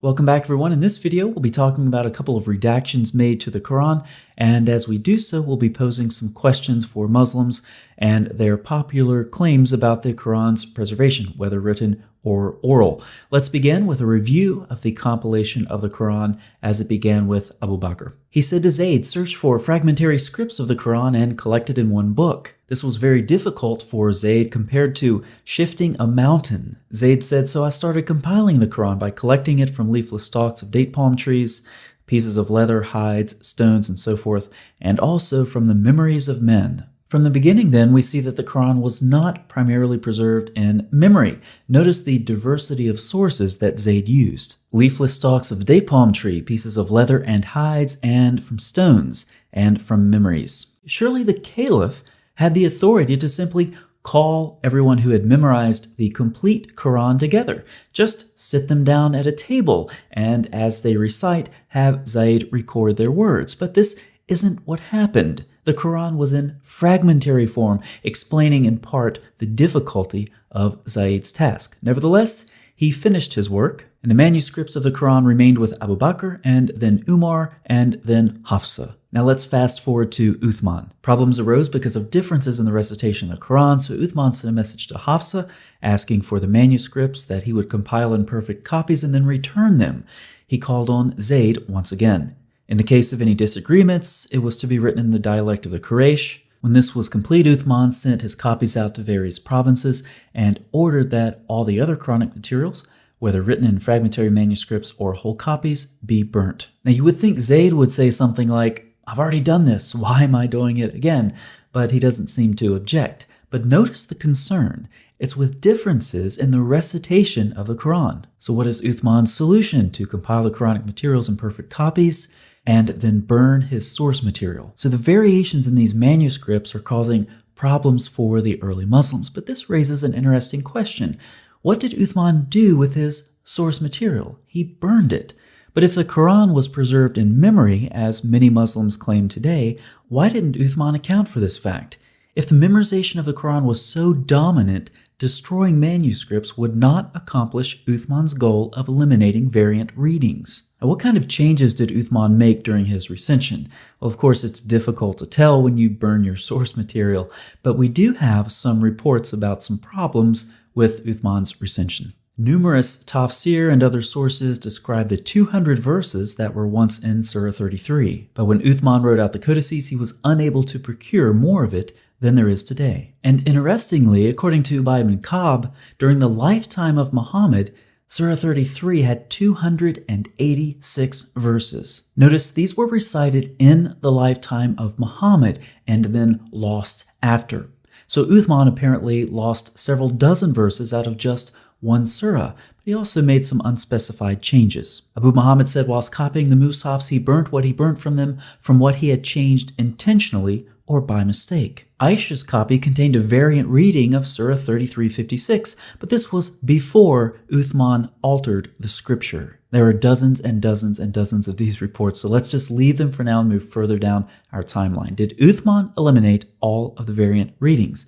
Welcome back everyone. In this video, we'll be talking about a couple of redactions made to the Quran, and as we do so, we'll be posing some questions for Muslims and their popular claims about the Quran's preservation, whether written or oral. Let's begin with a review of the compilation of the Quran as it began with Abu Bakr. He said to Zayd, search for fragmentary scripts of the Quran and collect it in one book. This was very difficult for Zayd compared to shifting a mountain. Zayd said, so I started compiling the Quran by collecting it from leafless stalks of date palm trees, pieces of leather, hides, stones, and so forth, and also from the memories of men. From the beginning, then, we see that the Quran was not primarily preserved in memory. Notice the diversity of sources that Zayd used. Leafless stalks of date palm tree, pieces of leather and hides, and from stones, and from memories. Surely the Caliph had the authority to simply call everyone who had memorized the complete Quran together. Just sit them down at a table, and as they recite, have Zayd record their words. But this isn't what happened. The Quran was in fragmentary form, explaining in part the difficulty of Zayd's task. Nevertheless, he finished his work, and the manuscripts of the Quran remained with Abu Bakr, and then Umar, and then Hafsa. Now let's fast forward to Uthman. Problems arose because of differences in the recitation of the Quran, so Uthman sent a message to Hafsa asking for the manuscripts that he would compile in perfect copies and then return them. He called on Zayd once again. In the case of any disagreements, it was to be written in the dialect of the Quraysh. When this was complete, Uthman sent his copies out to various provinces and ordered that all the other Quranic materials, whether written in fragmentary manuscripts or whole copies, be burnt. Now you would think Zayd would say something like, I've already done this, why am I doing it again? But he doesn't seem to object. But notice the concern. It's with differences in the recitation of the Quran. So what is Uthman's solution to compile the Quranic materials in perfect copies? And then burn his source material. So the variations in these manuscripts are causing problems for the early Muslims. But this raises an interesting question. What did Uthman do with his source material? He burned it. But if the Quran was preserved in memory, as many Muslims claim today, why didn't Uthman account for this fact? If the memorization of the Quran was so dominant, destroying manuscripts would not accomplish Uthman's goal of eliminating variant readings. What kind of changes did Uthman make during his recension? Well, of course, it's difficult to tell when you burn your source material, but we do have some reports about some problems with Uthman's recension. Numerous tafsir and other sources describe the 200 verses that were once in Surah 33. But when Uthman wrote out the codices, he was unable to procure more of it than there is today. And interestingly, according to Ubay ibn Ka'b, during the lifetime of Muhammad, Surah 33 had 286 verses. Notice these were recited in the lifetime of Muhammad and then lost after. So Uthman apparently lost several dozen verses out of just one surah, but he also made some unspecified changes. Abu Muhammad said whilst copying the Mushafs, he burnt what he burnt from them from what he had changed intentionally or by mistake. Aisha's copy contained a variant reading of Surah 3356, but this was before Uthman altered the scripture. There are dozens and dozens and dozens of these reports, so let's just leave them for now and move further down our timeline. Did Uthman eliminate all of the variant readings?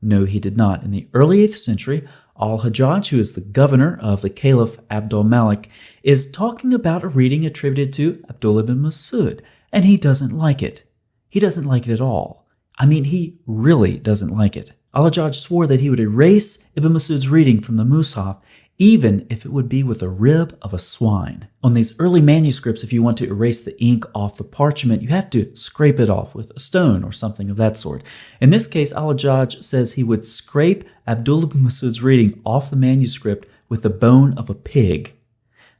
No, he did not. In the early 8th century, Al-Hajjaj, who is the governor of the Caliph Abdul Malik, is talking about a reading attributed to Abdullah bin Masud, and he doesn't like it. He doesn't like it at all. I mean, he really doesn't like it. Al-Hajjaj swore that he would erase Ibn Masud's reading from the Mus'haf, even if it would be with a rib of a swine. On these early manuscripts, if you want to erase the ink off the parchment, you have to scrape it off with a stone or something of that sort. In this case, Al-Hajjaj says he would scrape Abdullah ibn Masud's reading off the manuscript with the bone of a pig.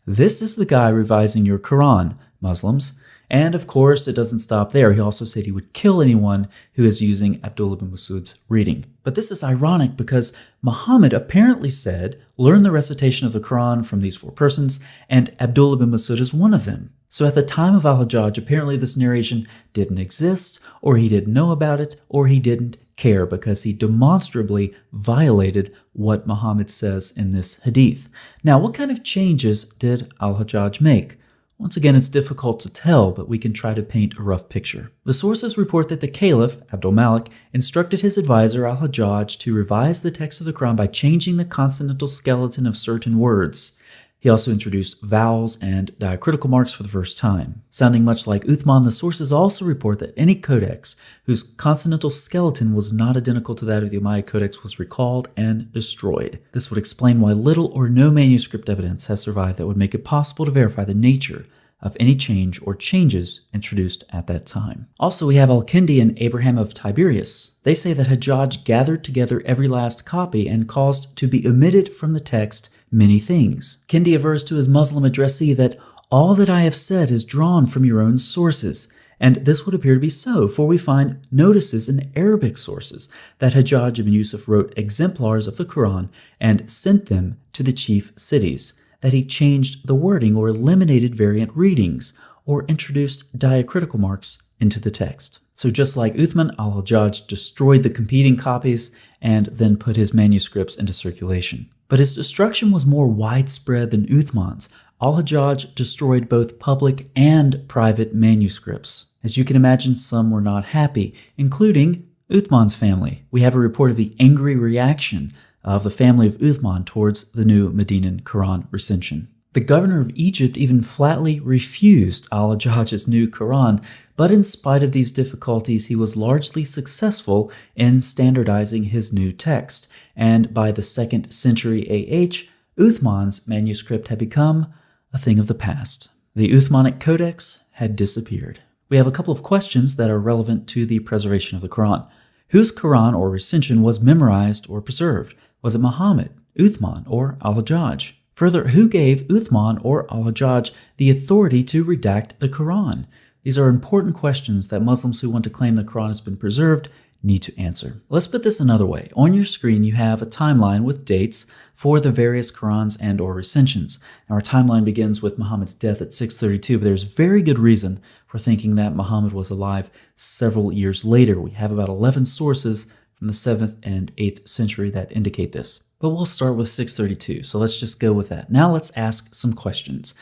This is the guy revising your Quran, Muslims. And of course, it doesn't stop there. He also said he would kill anyone who is using Abdullah bin Masud's reading. But this is ironic because Muhammad apparently said, learn the recitation of the Quran from these four persons, and Abdullah bin Masud is one of them. So at the time of Al-Hajjaj, apparently this narration didn't exist, or he didn't know about it, or he didn't care because he demonstrably violated what Muhammad says in this hadith. Now, what kind of changes did Al-Hajjaj make? Once again, it's difficult to tell, but we can try to paint a rough picture. The sources report that the Caliph, Abdul Malik, instructed his advisor Al Hajjaj to revise the text of the Quran by changing the consonantal skeleton of certain words. He also introduced vowels and diacritical marks for the first time. Sounding much like Uthman, the sources also report that any codex whose consonantal skeleton was not identical to that of the Umayyad Codex was recalled and destroyed. This would explain why little or no manuscript evidence has survived that would make it possible to verify the nature of any change or changes introduced at that time. Also, we have Al-Kindi and Abraham of Tiberias. They say that Hajjaj gathered together every last copy and caused to be omitted from the text many things. Kindi avers to his Muslim addressee that all that I have said is drawn from your own sources, and this would appear to be so, for we find notices in Arabic sources that Hajjaj ibn Yusuf wrote exemplars of the Quran and sent them to the chief cities that he changed the wording or eliminated variant readings or introduced diacritical marks into the text. So just like Uthman, al-Hajjaj destroyed the competing copies and then put his manuscripts into circulation. But his destruction was more widespread than Uthman's. Al-Hajjaj destroyed both public and private manuscripts. As you can imagine, some were not happy, including Uthman's family. We have a report of the angry reaction of the family of Uthman towards the new Medinan Quran recension. The governor of Egypt even flatly refused al Hajjaj's new Quran, but in spite of these difficulties, he was largely successful in standardizing his new text, and by the 2nd century AH, Uthman's manuscript had become a thing of the past. The Uthmanic Codex had disappeared. We have a couple of questions that are relevant to the preservation of the Quran. Whose Quran or recension was memorized or preserved? Was it Muhammad, Uthman, or Al-Hajjaj? Further, who gave Uthman or Al-Hajjaj the authority to redact the Quran? These are important questions that Muslims who want to claim the Quran has been preserved need to answer. Let's put this another way. On your screen, you have a timeline with dates for the various Qurans and or recensions. Now, our timeline begins with Muhammad's death at 632, but there's very good reason for thinking that Muhammad was alive several years later. We have about 11 sources from the 7th and 8th century that indicate this. But we'll start with 632, so let's just go with that. Now let's ask some questions.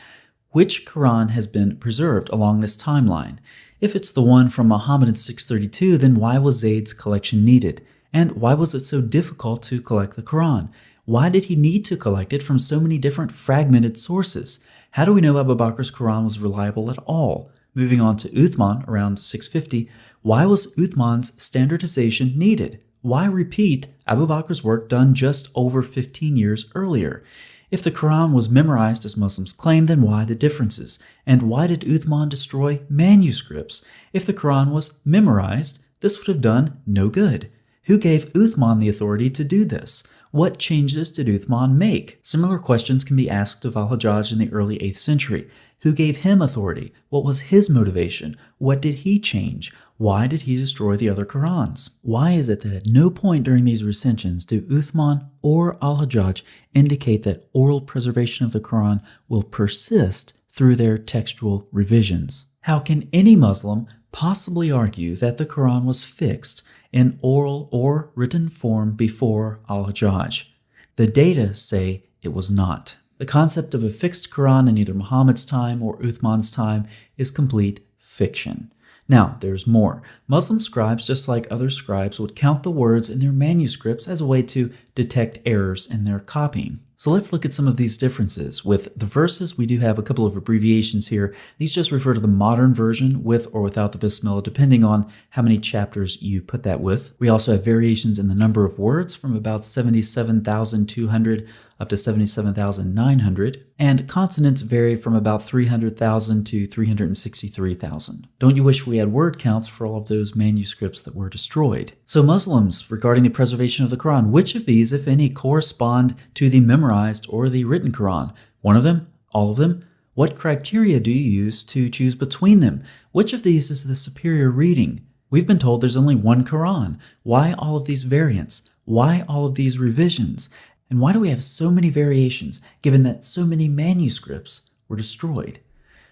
Which Quran has been preserved along this timeline? If it's the one from Muhammad in 632, then why was Zayd's collection needed? And why was it so difficult to collect the Quran? Why did he need to collect it from so many different fragmented sources? How do we know Abu Bakr's Quran was reliable at all? Moving on to Uthman around 650, why was Uthman's standardization needed? Why repeat Abu Bakr's work done just over 15 years earlier? If the Quran was memorized as Muslims claim, then why the differences? And why did Uthman destroy manuscripts? If the Quran was memorized, this would have done no good. Who gave Uthman the authority to do this? What changes did Uthman make? Similar questions can be asked of Al-Hajjaj in the early 8th century. Who gave him authority? What was his motivation? What did he change? Why did he destroy the other Qurans? Why is it that at no point during these recensions do Uthman or Al-Hajjaj indicate that oral preservation of the Quran will persist through their textual revisions? How can any Muslim possibly argue that the Quran was fixed in oral or written form before Al-Hajjaj? The data say it was not. The concept of a fixed Quran in either Muhammad's time or Uthman's time is complete fiction. Now, there's more. Muslim scribes, just like other scribes, would count the words in their manuscripts as a way to detect errors in their copying. So let's look at some of these differences. With the verses, we do have a couple of abbreviations here. These just refer to the modern version with or without the Bismillah, depending on how many chapters you put that with. We also have variations in the number of words from about 77,200 up to 77,900, and consonants vary from about 300,000 to 363,000. Don't you wish we had word counts for all of those manuscripts that were destroyed? So Muslims, regarding the preservation of the Quran, which of these, if any, correspond to the memorized or the written Quran? One of them? All of them? What criteria do you use to choose between them? Which of these is the superior reading? We've been told there's only one Quran. Why all of these variants? Why all of these revisions? And why do we have so many variations given that so many manuscripts were destroyed?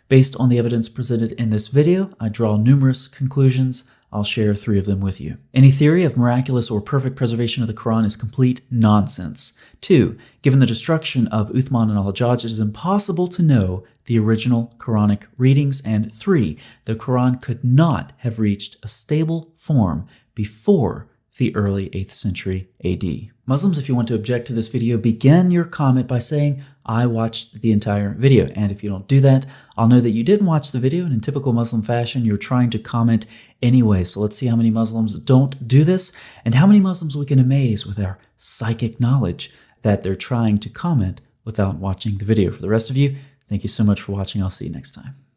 Based on the evidence presented in this video, I draw numerous conclusions. I'll share three of them with you. Any theory of miraculous or perfect preservation of the Quran is complete nonsense. Two, given the destruction of Uthman and al-Hajjaj, it is impossible to know the original Quranic readings. And three, the Quran could not have reached a stable form before the early 8th century AD. Muslims, if you want to object to this video, begin your comment by saying, I watched the entire video. And if you don't do that, I'll know that you didn't watch the video. And in typical Muslim fashion, you're trying to comment anyway. So let's see how many Muslims don't do this and how many Muslims we can amaze with our psychic knowledge that they're trying to comment without watching the video. For the rest of you, thank you so much for watching. I'll see you next time.